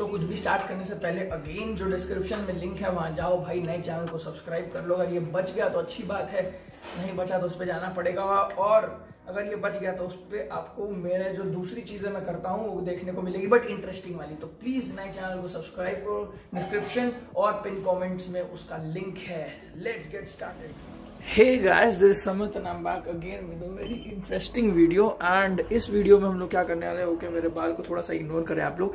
तो कुछ भी स्टार्ट करने से पहले अगेन जो डिस्क्रिप्शन में लिंक है, वहाँ जाओ भाई, नए चैनल को सब्सक्राइब कर लो। अगर ये बच गया तो अच्छी बात है, नहीं बचा तो उस पर जाना पड़ेगा। और अगर ये बच गया तो उस पर आपको मेरे जो दूसरी चीज़ें मैं करता हूँ, वो देखने को मिलेगी बट इंटरेस्टिंग वाली। तो प्लीज़ नए चैनल को सब्सक्राइब करो। डिस्क्रिप्शन और पिन कॉमेंट्स में उसका लिंक है। Let's get started hey guys this Samit and I back again with a very interesting video and इस वीडियो में हम लोग क्या करने वाले हैं ओके मेरे बाल को थोड़ा सा इग्नोर करें आप लोग।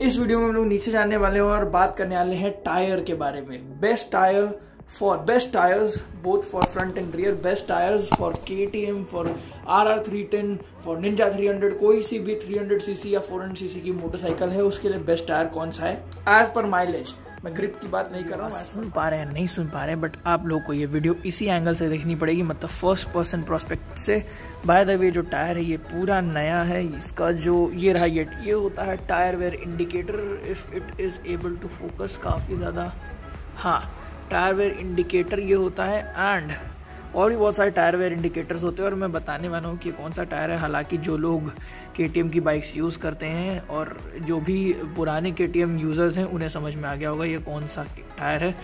इस वीडियो में हम लोग नीचे जाने वाले हैं और बात करने वाले हैं टायर के बारे में। Best tyre for best tires, both for front and rear, best tires for KTM for RR310 for Ninja 300 कोई सी भी 300 सीसी या 400 सीसी की मोटरसाइकिल है, उसके लिए बेस्ट टायर कौन सा है? एज पर माइलेज मैं ग्रिप की बात नहीं कर रहा। हूँ सुन पा रहे हैं, नहीं सुन पा रहे हैं बट आप लोग को ये वीडियो इसी एंगल से देखनी पड़ेगी मतलब फ़र्स्ट पर्सन प्रोस्पेक्ट से। बाय द वे जो टायर है, ये पूरा नया है, इसका जो ये रहा, ये ये होता है tyre wear indicator if it is able to focus काफ़ी ज़्यादा। हाँ टायर वेयर इंडिकेटर ये होता है एंड और भी बहुत सारे टायर वेयर इंडिकेटर्स होते हैं और मैं बताने वाला हूँ कि कौन सा टायर है। हालाँकि जो लोग के की बाइक्स यूज़ करते हैं और जो भी पुराने के यूज़र्स हैं, उन्हें समझ में आ गया होगा ये कौन सा टायर है।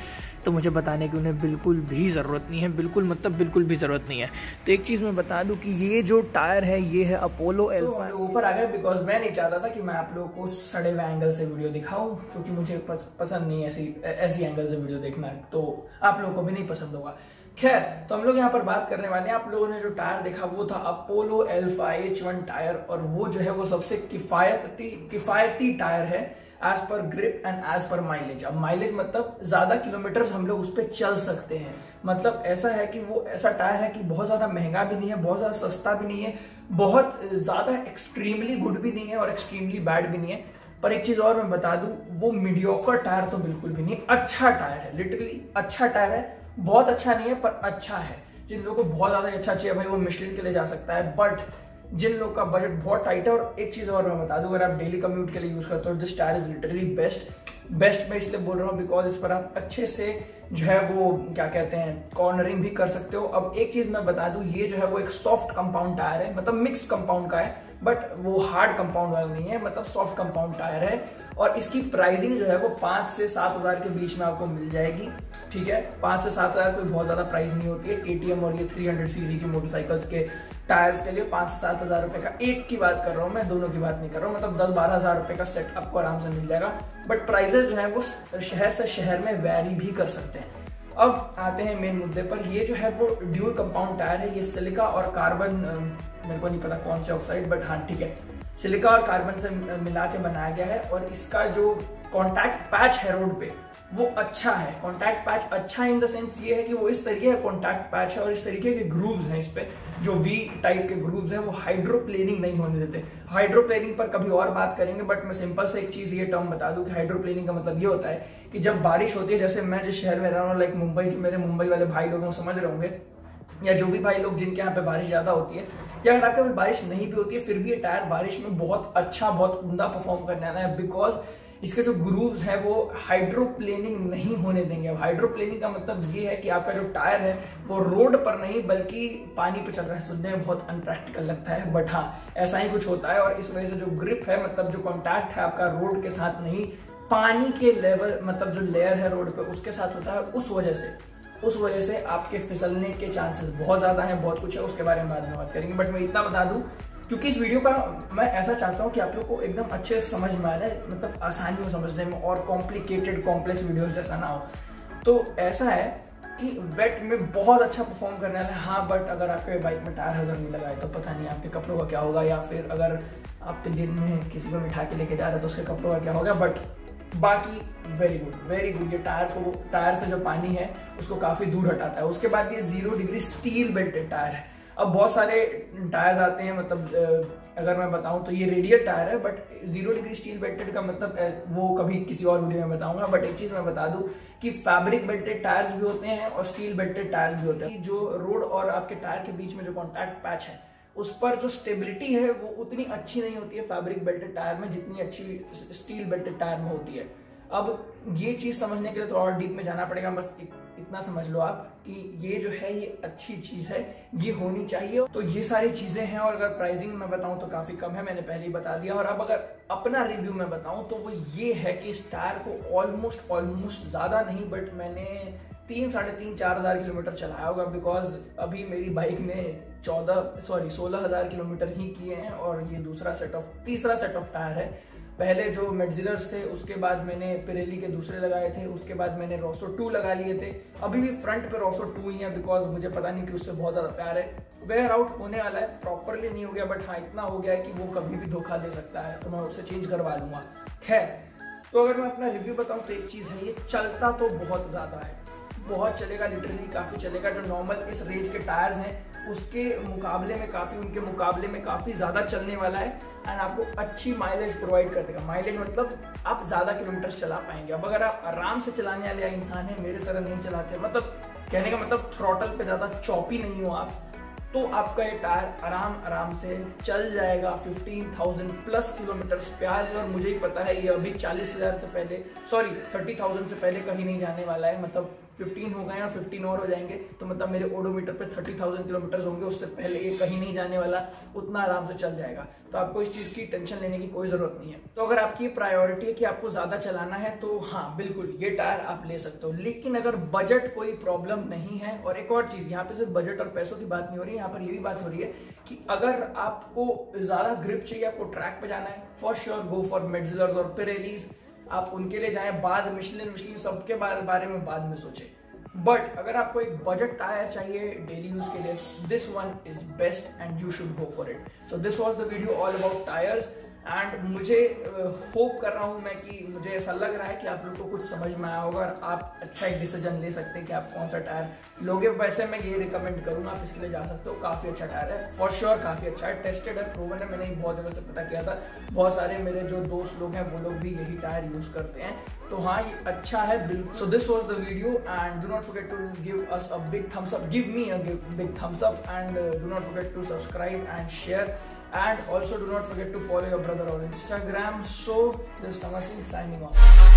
तो मुझे बताने की उन्हें बिल्कुल भी ज़रूरत नहीं है बिल्कुल मतलब बिल्कुल भी ज़रूरत नहीं है। तो एक चीज़ मैं बता दूँ कि ये जो टायर है ये है अपोलो एल्फा। तो ऊपर आ गया बिकॉज़ मैं नहीं चाहता था कि मैं आप लोगों को सड़े हुए एंगल से वीडियो दिखाऊँ क्योंकि मुझे पस, पसंद नहीं ऐसी ऐसी एंगल से वीडियो देखना तो आप लोगों को भी नहीं पसंद होगा। खैर तो हम लोग यहाँ पर बात करने वाले हैं। आप लोगों ने जो टायर देखा वो था Apollo Alpha H one tyre और वो जो है वो सबसे किफायती किफायती टायर है। एज पर ग्रिप एंड एज पर माइलेज अब माइलेज मतलब ज़्यादा किलोमीटर हम लोग उस पर चल सकते हैं। मतलब ऐसा है कि वो ऐसा टायर है कि बहुत ज़्यादा महँगा भी नहीं है, बहुत ज़्यादा सस्ता भी नहीं है, बहुत ज़्यादा एक्सट्रीमली गुड भी नहीं है और एक्सट्रीमली बैड भी नहीं है। पर एक चीज़ और मैं बता दूँ, वो मीडियोकर टायर तो बिल्कुल भी नहीं। अच्छा टायर है लिटरली अच्छा टायर है, बहुत अच्छा नहीं है, पर अच्छा है। जिन लोगों को बहुत ज़्यादा अच्छा चाहिए भाई, वो मिशलिन के लिए जा सकता है बट जिन लोग का बजट बहुत टाइट है, और एक चीज़ और मैं बता दूँ, अगर आप डेली कम्यूट के लिए यूज़ करते हो this tyre is literally best best मैं इसलिए बोल रहा हूँ बिकॉज़ इस पर आप अच्छे से जो है वो, क्या कहते हैं कॉर्नरिंग भी कर सकते हो। अब एक चीज़ मैं बता दूँ, ये जो है वो एक सॉफ्ट कंपाउंड टायर है मतलब मिक्स्ड कंपाउंड का है बट वो हार्ड कंपाउंड वाला नहीं है मतलब सॉफ्ट कंपाउंड टायर है, और इसकी प्राइसिंग जो है वो पाँच से सात हज़ार के बीच में आपको मिल जाएगी। ठीक है? पाँच से सात हज़ार कोई बहुत ज़्यादा प्राइस नहीं होती है। केटीएम और ये थ्री हंड्रेड सीसी की मोटरसाइकिल्स के टायर्स के लिए पाँच से सात हज़ार रुपए का एक की बात कर रहा हूँ मैं, दोनों की बात नहीं कर रहा हूँ। मतलब दस बारह हज़ार रुपए का सेट आपको आराम से मिल जाएगा। बट प्राइजेस जो है वो शहर से शहर में वेरी भी कर सकते हैं। अब आते हैं मेन मुद्दे पर। ये जो है वो ड्यूल कंपाउंड टायर है। ये सिलिका और कार्बन मेरे को नहीं पता कौन से ऑक्साइड बट हाँ ठीक है। सिलिका और कार्बन से मिला के बनाया गया है और इसका जो कॉन्टैक्ट पैच है रोड पे, वो अच्छा है। कॉन्टैक्ट पैच अच्छा इन द सेंस ये है कि वो इस तरीके का कॉन्टैक्ट पैच है और इस तरीके के ग्रूव्स हैं इस पे। जो वी टाइप के ग्रूव्स हैं, वो हाइड्रोप्लेनिंग नहीं होने देते। हाइड्रोप्लेनिंग पर कभी और बात करेंगे बट मैं सिंपल से एक चीज़ ये टर्म बता दूँ कि हाइड्रोप्लेनिंग का मतलब ये होता है कि जब बारिश होती है, जैसे मैं जिस शहर में रह रहा हूँ लाइक मुंबई जो मेरे मुंबई वाले भाई लोग समझ रहे होंगे या जो भी भाई लोग जिनके यहाँ पे बारिश ज़्यादा होती है, या अगर आपके बारिश नहीं भी होती है, फिर भी ये टायर बारिश में बहुत अच्छा बहुत उमदा परफॉर्म करने आना है बिकॉज़ इसके जो ग्रूव्स है वो हाइड्रोप्लेनिंग नहीं होने देंगे। अब हाइड्रोप्लेनिंग का मतलब ये है कि आपका जो टायर है, वो रोड पर नहीं, बल्कि पानी पे चल रहा है। सुनने में बहुत अनप्रैक्टिकल लगता है बट हाँ ऐसा ही कुछ होता है और इस वजह से जो ग्रिप है मतलब जो कॉन्टैक्ट है आपका रोड के साथ नहीं, पानी के लेवल मतलब जो लेयर है रोड पे, उसके साथ होता है। उस वजह से उस वजह से आपके फिसलने के चांसेस बहुत ज़्यादा हैं, बहुत कुछ है, उसके बारे में बाद में बात करेंगे। बट मैं इतना बता दूँ, क्योंकि इस वीडियो का मैं ऐसा चाहता हूँ कि आप लोग को एकदम अच्छे से समझ में आ जाए मतलब आसानी हो समझने में और कॉम्प्लिकेटेड कॉम्प्लेक्स वीडियो जैसा ना हो। तो ऐसा है कि वेट में बहुत अच्छा परफॉर्म करने वाला है। हाँ बट अगर आपके बाइक में टायर अगर नहीं लगाए तो पता नहीं आपके कपड़ों का क्या होगा, या फिर अगर आप दिन में किसी को बिठा के लेके जा रहे हैं तो उसके कपड़ों का क्या होगा। बट बाकी वेरी गुड वेरी गुड ये टायर को, टायर से जो पानी है, उसको काफ़ी दूर हटाता है। उसके बाद ये zero degree steel belted tyre है। अब बहुत सारे टायर्स आते हैं मतलब अगर मैं बताऊँ तो ये रेडियल टायर है but zero degree steel belted का मतलब वो कभी किसी और वीडियो में बताऊँगा बट एक चीज़ मैं बता दूँ कि फैब्रिक बेल्टेड टायर्स भी होते हैं और स्टील बेल्टेड टायर्स भी होते हैं। जो रोड और आपके टायर के बीच में जो कॉन्टैक्ट पैच है उस पर जो स्टेबिलिटी है, वो उतनी अच्छी नहीं होती है फैब्रिक बेल्टेड टायर में, जितनी अच्छी स्टील बेल्टेड टायर में होती है। अब ये चीज़ समझने के लिए तो और डीप में जाना पड़ेगा, बस इतना समझ लो आप कि ये जो है, ये अच्छी चीज़ है, ये होनी चाहिए। तो ये सारी चीज़ें हैं और अगर प्राइसिंग में बताऊँ तो काफ़ी कम है, मैंने पहले ही बता दिया। और अब अगर अपना रिव्यू में बताऊँ तो वो ये है कि इस टायर को ऑलमोस्ट ऑलमोस्ट ज़्यादा नहीं बट मैंने तीन, साढ़े तीन, चार हज़ार किलोमीटर चलाया होगा बिकॉज़ अभी मेरी बाइक ने चौदह सॉरी सोलह हज़ार किलोमीटर ही किए हैं और ये दूसरा सेट ऑफ़ तीसरा सेट ऑफ़ टायर है। पहले जो मेडजिलर्स थे, उसके बाद मैंने पिरेली के दूसरे लगाए थे, उसके बाद मैंने रोसो टू लगा लिए थे। अभी भी फ्रंट पे रोसो टू ही है बिकॉज़ मुझे पता नहीं कि उससे बहुत ज़्यादा प्यार है। वेयर आउट होने वाला है प्रॉपरली नहीं हो गया बट हाँ इतना हो गया है कि वो कभी भी धोखा दे सकता है तो मैं उससे चेंज करवा लूँगा खैर तो अगर मैं अपना रिव्यू बताऊँ तो एक चीज़ है, ये चलता तो बहुत ज़्यादा है। बहुत चलेगा लिटरली काफ़ी चलेगा, जो नॉर्मल इस रेंज के टायर्स हैं उसके मुकाबले में काफ़ी उनके मुकाबले में काफ़ी ज़्यादा चलने वाला है एंड आपको अच्छी माइलेज प्रोवाइड कर देगा। माइलेज मतलब आप ज़्यादा किलोमीटर चला पाएँगे। अब अगर आप आराम से चलाने वाले इंसान है मेरे तरह नहीं चलाते मतलब कहने का मतलब थ्रॉटल पे ज़्यादा चौपी नहीं हो आप तो आपका ये टायर आराम आराम से चल जाएगा। 15,000 प्लस किलोमीटर प्याज और मुझे ही पता है ये अभी 40,000 से पहले सॉरी 30,000 से पहले कहीं नहीं जाने वाला है। मतलब 15 हो गए या 15 और हो जाएँगे तो मतलब मेरे ओडोमीटर पे 30,000 किलोमीटर होंगे उससे पहले ये कहीं नहीं जाने वाला उतना आराम से चल जाएगा। तो आपको इस चीज़ की टेंशन लेने की कोई ज़रूरत नहीं है। तो अगर आपकी प्रायोरिटी है कि आपको ज़्यादा चलाना है तो हाँ बिल्कुल ये टायर आप ले सकते हो। लेकिन अगर बजट कोई प्रॉब्लम नहीं है और एक और चीज़ यहाँ पे सिर्फ़ बजट और पैसों की बात नहीं हो रही है यहाँ पर ये भी बात हो रही है कि अगर आपको ज़्यादा ग्रिप चाहिए आपको ट्रैक पे जाना है for sure go for Metzelers और पिरेलीज आप उनके लिए जाए, बाद मिशलिन मिशलिन सबके बारे में बाद में सोचे। बट अगर आपको एक बजट टायर चाहिए डेली यूज़ के लिए this one is best and you should go for it so this was the video all about tyres and मुझे होप कर रहा हूँ मैं कि मुझे ऐसा लग रहा है कि आप लोग को कुछ समझ में आया होगा और आप अच्छा एक डिसीज़न ले सकते हैं कि आप कौन सा टायर लोगे। वैसे मैं ये रिकमेंड करूँगा, आप इसके लिए जा सकते हो। काफ़ी अच्छा टायर है। फॉर श्योर काफ़ी अच्छा है। टेस्टेड है प्रूवन है। मैंने बहुत जगह से पता किया था। बहुत सारे मेरे जो दोस्त लोग हैं, वो लोग भी यही टायर यूज़ करते हैं। तो हाँ ये अच्छा है बिल्कुल। So this was the video and do not forget to give us a big thumbs up give me a big thumbs up and do not forget to subscribe and share and also do not forget to follow your brother on Instagram. So this is Sama signing off.